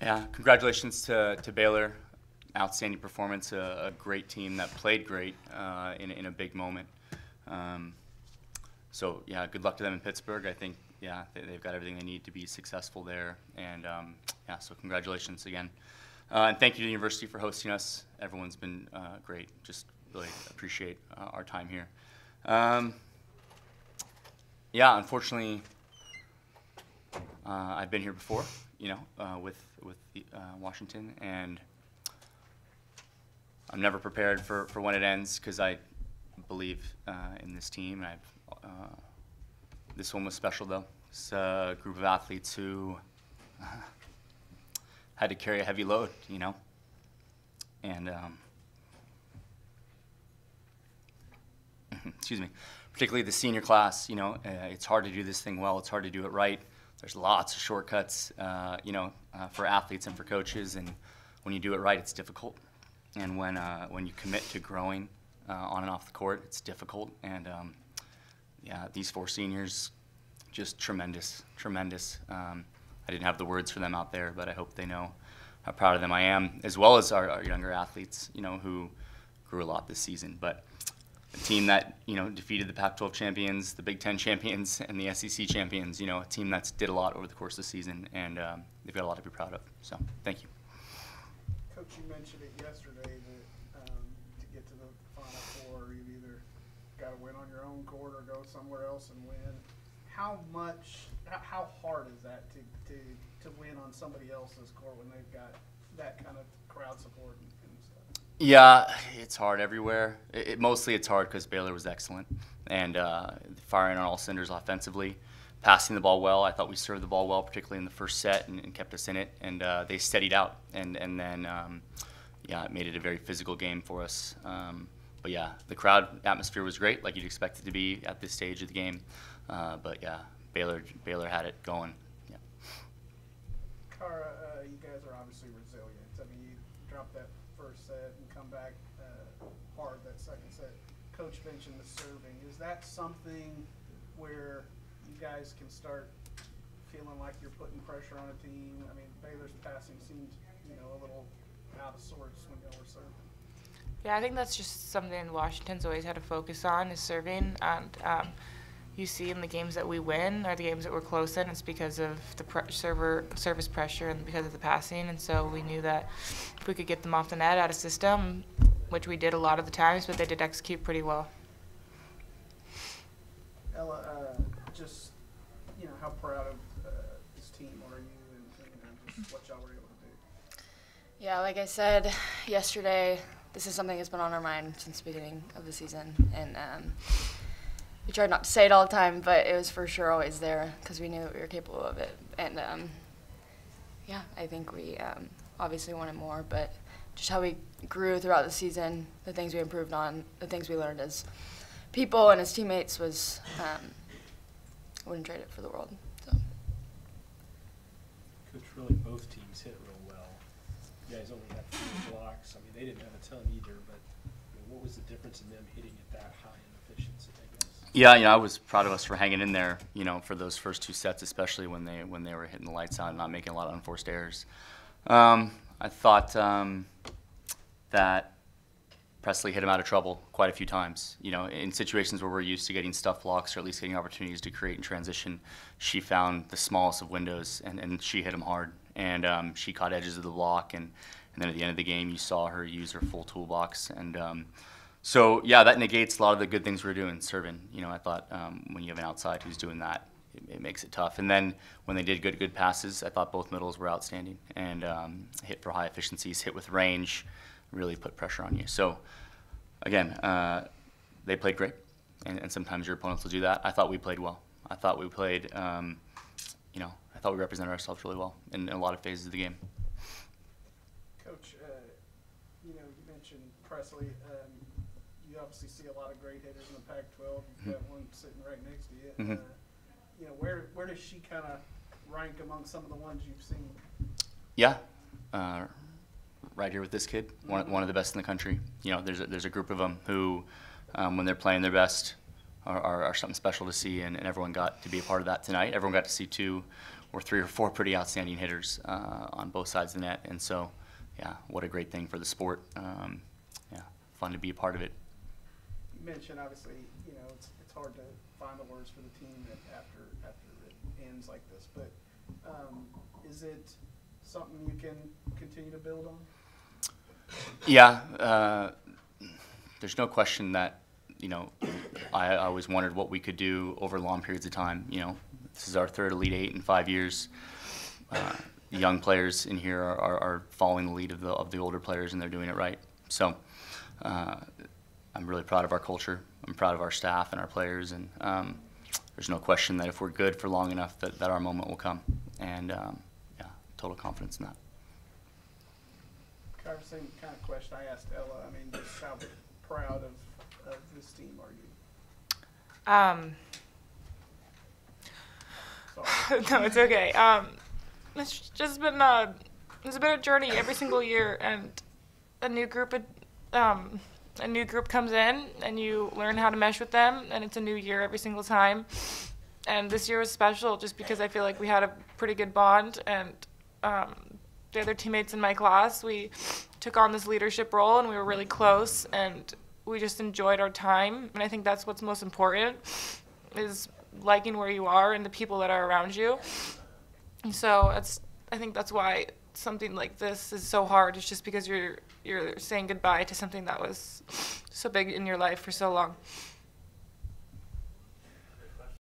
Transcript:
Yeah, congratulations to, to Baylor. Outstanding performance, a, a great team that played great uh, in, in a big moment. Um, so, yeah, good luck to them in Pittsburgh. I think, yeah, they, have got everything they need to be successful there. And, um, yeah, so congratulations again. Uh, and thank you to the university for hosting us. Everyone's been uh, great. Just really appreciate uh, our time here. Um, yeah, unfortunately, uh, I've been here before, you know, uh, with with the, uh, Washington, and I'm never prepared for, for when it ends because I believe uh, in this team. And uh, this one was special though. It's a group of athletes who had to carry a heavy load, you know, and um, excuse me, particularly the senior class. You know, uh, it's hard to do this thing well. It's hard to do it right. There's lots of shortcuts, uh, you know, uh, for athletes and for coaches, and when you do it right, it's difficult. And when uh, when you commit to growing uh, on and off the court, it's difficult. And um, yeah, these four seniors, just tremendous, tremendous. Um, I didn't have the words for them out there, but I hope they know how proud of them I am, as well as our, our younger athletes, you know, who grew a lot this season. But a team that you know defeated the Pac-12 champions, the Big Ten champions, and the SEC champions. You know, a team that's did a lot over the course of the season, and um, they've got a lot to be proud of. So, thank you. Coach, you mentioned it yesterday that um, to get to the Final Four, you've either got to win on your own court or go somewhere else and win. How much? How hard is that to to to win on somebody else's court when they've got that kind of crowd support? Yeah, it's hard everywhere. It, it, mostly it's hard because Baylor was excellent and uh, firing on all cylinders offensively, passing the ball well. I thought we served the ball well, particularly in the first set, and, and kept us in it. And uh, they steadied out, and and then um, yeah, it made it a very physical game for us. Um, but yeah, the crowd atmosphere was great, like you'd expect it to be at this stage of the game. Uh, but yeah, Baylor Baylor had it going. Yeah. Kara, dropped that first set and come back uh, hard that second set. Coach mentioned the serving. Is that something where you guys can start feeling like you're putting pressure on a team? I mean, Baylor's passing seems, you know, a little out of sorts when y'all were serving. Yeah, I think that's just something Washington's always had to focus on is serving. And um, you see in the games that we win are the games that we're close in. It's because of the pre- server service pressure and because of the passing. And so we knew that if we could get them off the net out of system, which we did a lot of the times, but they did execute pretty well. Ella, uh, just you know, how proud of uh, this team are you, and, and just what y'all were able to do? Yeah, like I said yesterday, this is something that's been on our mind since the beginning of the season, and. Um, we tried not to say it all the time, but it was for sure always there because we knew that we were capable of it. And um, yeah, I think we um, obviously wanted more, but just how we grew throughout the season, the things we improved on, the things we learned as people and as teammates was um, I wouldn't trade it for the world. So. Coach, really both teams hit real well. You guys only had three blocks. I mean, they didn't have a ton either, but I mean, what was the difference in them hitting it that high in efficiency? Yeah, you know, I was proud of us for hanging in there, you know, for those first two sets, especially when they when they were hitting the lights out and not making a lot of unforced errors. Um, I thought um, that Pressley hit him out of trouble quite a few times. You know, in situations where we're used to getting stuff blocks or at least getting opportunities to create and transition, she found the smallest of windows and, and she hit him hard. And um, she caught edges of the block, and, and then at the end of the game, you saw her use her full toolbox. And um, so yeah, that negates a lot of the good things we're doing serving. You know, I thought um, when you have an outside who's doing that, it, it, makes it tough. And then when they did good good passes, I thought both middles were outstanding and um, hit for high efficiencies, hit with range, really put pressure on you. So again, uh, they played great, and, and, sometimes your opponents will do that. I thought we played well. I thought we played, um, you know, I thought we represented ourselves really well in, in a lot of phases of the game. Coach, uh, you know, you mentioned Pressley. Um, obviously see a lot of great hitters in the Pac-12. You've got one sitting right next to you. Mhm. Uh, you know, where where does she kind of rank among some of the ones you've seen? Yeah, uh, right here with this kid, one, Mhm. one of the best in the country. You know, there's a, there's a group of them who, um, when they're playing their best, are, are, are something special to see, and, and everyone got to be a part of that tonight. Everyone got to see two or three or four pretty outstanding hitters uh, on both sides of the net. And so, yeah, what a great thing for the sport. Um, yeah, fun to be a part of it. Mentioned obviously, you know, it's, it's hard to find the words for the team after, after it ends like this, but, um, is it something you can continue to build on? Yeah, uh, there's no question that, you know, I, I always wondered what we could do over long periods of time. You know, this is our third Elite Eight in five years. Uh, the young players in here are, are, are following the lead of the, of the older players, and they're doing it right. So, uh, I'm really proud of our culture. I'm proud of our staff and our players, and um, there's no question that if we're good for long enough, that, that our moment will come. And um, yeah, total confidence in that. Kind of same kind of question I asked Ella, I mean, just how proud of, of this team are you? Um, no, it's okay. Um, it's just been a it's been a journey every single year, and a new group of um, a new group comes in, and you learn how to mesh with them, and it's a new year every single time. And this year was special just because I feel like we had a pretty good bond, and um, the other teammates in my class, we took on this leadership role, and we were really close, and we just enjoyed our time. And I think that's what's most important is liking where you are and the people that are around you. And so it's I think that's why something like this is so hard. It's just because you're you're saying goodbye to something that was so big in your life for so long.